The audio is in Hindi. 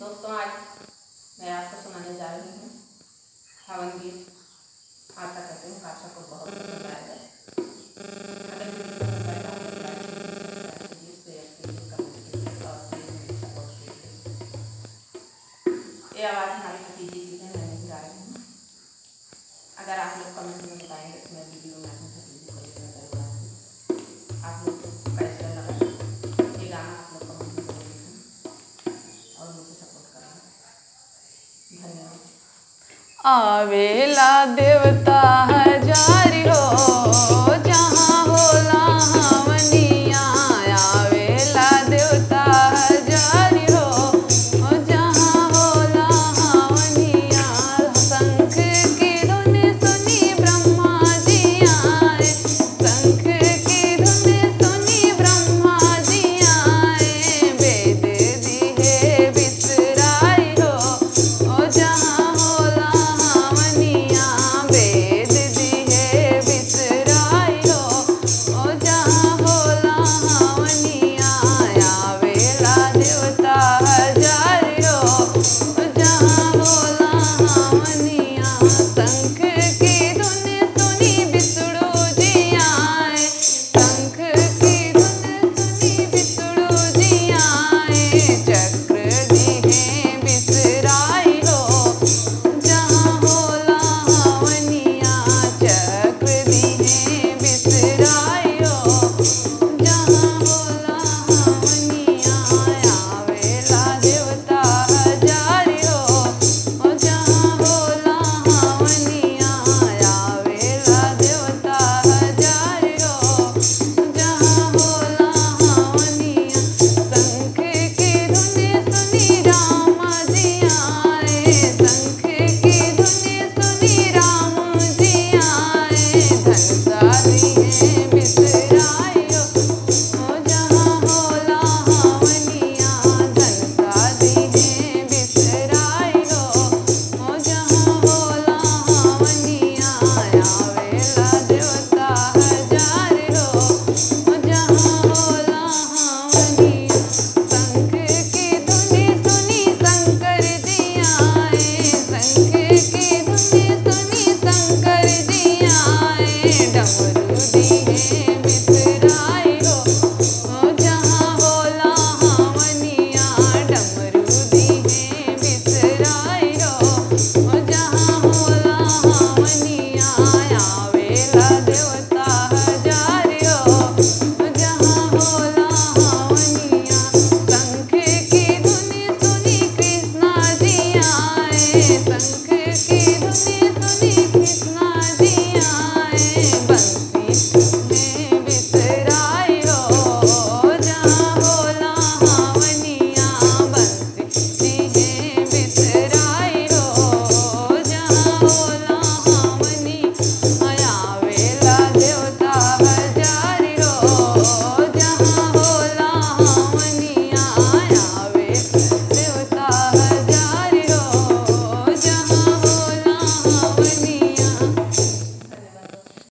दोस्तों, आज मैं आपको सुनाने जा रही हूँ हवन गीत आशा करते हूँ आशा को बहुत तो आवाज़ की है, मैं नहीं रही हूँ। अगर आप लोग कमेंट में बताएँगे तो मैं वीडियो में अपनी भतीजी को आवेला देवता हजारी हो।